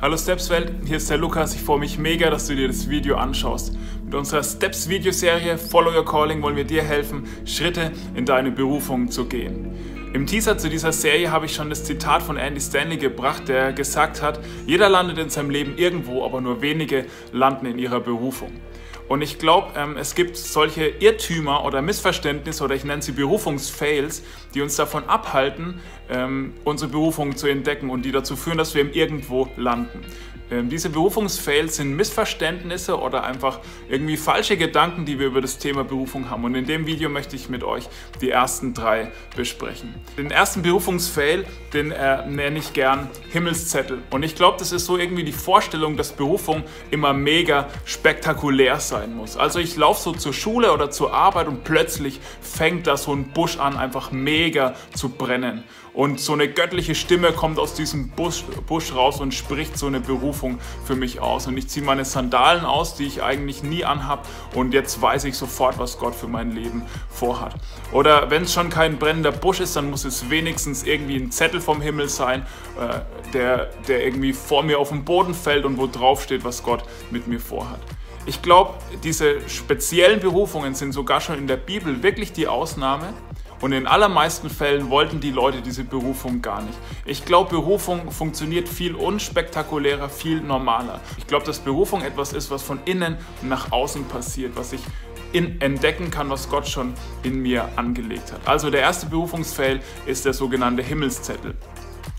Hallo Stepswelt, hier ist der Lukas. Ich freue mich mega, dass du dir das Video anschaust. Mit unserer Steps Videoserie Follow Your Calling wollen wir dir helfen, Schritte in deine Berufung zu gehen. Im Teaser zu dieser Serie habe ich schon das Zitat von Andy Stanley gebracht, der gesagt hat, jeder landet in seinem Leben irgendwo, aber nur wenige landen in ihrer Berufung. Und ich glaube, ähm, es gibt solche Irrtümer oder Missverständnisse oder ich nenne sie Berufungsfails, die uns davon abhalten, ähm, unsere Berufung zu entdecken und die dazu führen, dass wir im Irgendwo landen. Ähm, diese Berufungsfails sind Missverständnisse oder einfach irgendwie falsche Gedanken, die wir über das Thema Berufung haben. Und in dem Video möchte ich mit euch die ersten drei besprechen. Den ersten Berufungsfail, den äh, nenne ich gern Himmelszettel. Und ich glaube, das ist so irgendwie die Vorstellung, dass Berufung immer mega spektakulär sein muss. Also ich laufe so zur Schule oder zur Arbeit und plötzlich fängt da so ein Busch an, einfach mega zu brennen. Und so eine göttliche Stimme kommt aus diesem Busch, Busch raus und spricht so eine Berufung für mich aus. Und ich ziehe meine Sandalen aus, die ich eigentlich nie anhab. Und jetzt weiß ich sofort, was Gott für mein Leben vorhat. Oder wenn es schon kein brennender Busch ist, dann muss es wenigstens irgendwie ein Zettel vom Himmel sein, äh, der, der irgendwie vor mir auf den Boden fällt und wo drauf steht, was Gott mit mir vorhat. Ich glaube, diese speziellen Berufungen sind sogar schon in der Bibel wirklich die Ausnahme. Und in allermeisten Fällen wollten die Leute diese Berufung gar nicht. Ich glaube, Berufung funktioniert viel unspektakulärer, viel normaler. Ich glaube, dass Berufung etwas ist, was von innen nach außen passiert, was ich in entdecken kann, was Gott schon in mir angelegt hat. Also der erste Berufungsfail ist der sogenannte Himmelszettel.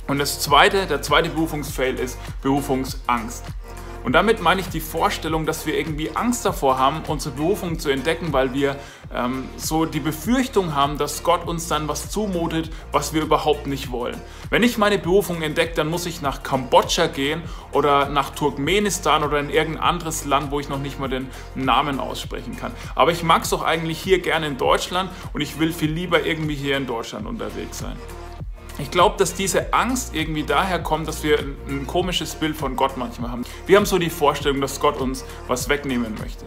Und das zweite, der zweite Berufungsfail ist Berufungsangst. Und damit meine ich die Vorstellung, dass wir irgendwie Angst davor haben, unsere Berufung zu entdecken, weil wir ähm, so die Befürchtung haben, dass Gott uns dann was zumutet, was wir überhaupt nicht wollen. Wenn ich meine Berufung entdecke, dann muss ich nach Kambodscha gehen oder nach Turkmenistan oder in irgendein anderes Land, wo ich noch nicht mal den Namen aussprechen kann. Aber ich mag es doch eigentlich hier gerne in Deutschland und ich will viel lieber irgendwie hier in Deutschland unterwegs sein. Ich glaube, dass diese Angst irgendwie daher kommt, dass wir ein komisches Bild von Gott manchmal haben. Wir haben so die Vorstellung, dass Gott uns was wegnehmen möchte.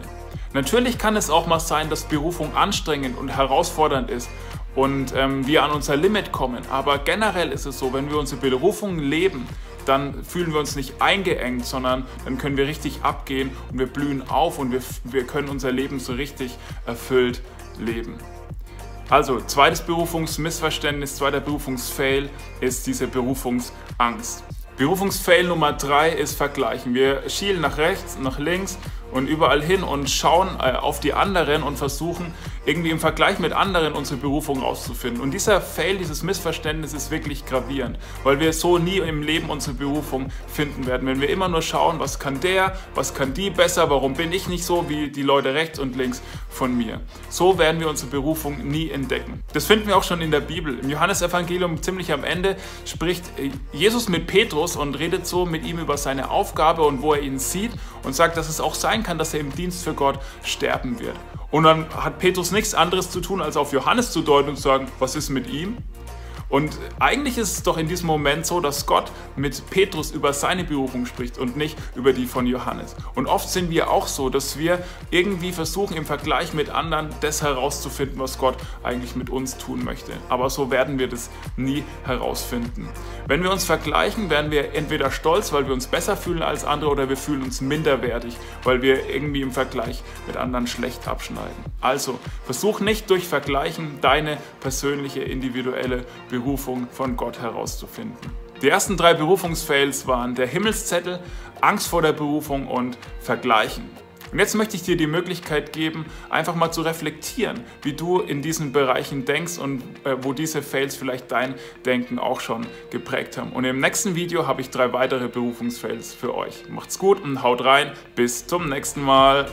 Natürlich kann es auch mal sein, dass Berufung anstrengend und herausfordernd ist und ähm, wir an unser Limit kommen. Aber generell ist es so, wenn wir unsere Berufung leben, dann fühlen wir uns nicht eingeengt, sondern dann können wir richtig abgehen und wir blühen auf und wir, wir können unser Leben so richtig erfüllt leben. Also, zweites Berufungsmissverständnis, zweiter Berufungsfail ist diese Berufungsangst. Berufungsfail Nummer drei ist Vergleichen. Wir schielen nach rechts, nach links und überall hin und schauen äh, auf die anderen und versuchen irgendwie im Vergleich mit anderen unsere Berufung rauszufinden. Und dieser Fail, dieses Missverständnis ist wirklich gravierend, weil wir so nie im Leben unsere Berufung finden werden. Wenn wir immer nur schauen, was kann der, was kann die besser, warum bin ich nicht so wie die Leute rechts und links von mir. So werden wir unsere Berufung nie entdecken. Das finden wir auch schon in der Bibel. Im Johannesevangelium ziemlich am Ende spricht äh, Jesus mit Petrus und redet so mit ihm über seine Aufgabe und wo er ihn sieht und sagt, dass es auch kann, dass er im Dienst für Gott sterben wird. Und dann hat Petrus nichts anderes zu tun, als auf Johannes zu deuten und zu sagen, was ist mit ihm? Und eigentlich ist es doch in diesem Moment so, dass Gott mit Petrus über seine Berufung spricht und nicht über die von Johannes. Und oft sind wir auch so, dass wir irgendwie versuchen, im Vergleich mit anderen das herauszufinden, was Gott eigentlich mit uns tun möchte. Aber so werden wir das nie herausfinden. Wenn wir uns vergleichen, werden wir entweder stolz, weil wir uns besser fühlen als andere, oder wir fühlen uns minderwertig, weil wir irgendwie im Vergleich mit anderen schlecht abschneiden. Also versuch nicht durch Vergleichen deine persönliche, individuelle Berufung Berufung von Gott herauszufinden. Die ersten drei Berufungsfails waren der Himmelszettel, Angst vor der Berufung und Vergleichen. Und jetzt möchte ich dir die Möglichkeit geben, einfach mal zu reflektieren, wie du in diesen Bereichen denkst und äh, wo diese Fails vielleicht dein Denken auch schon geprägt haben. Und im nächsten Video habe ich drei weitere Berufungsfails für euch. Macht's gut und haut rein. Bis zum nächsten Mal.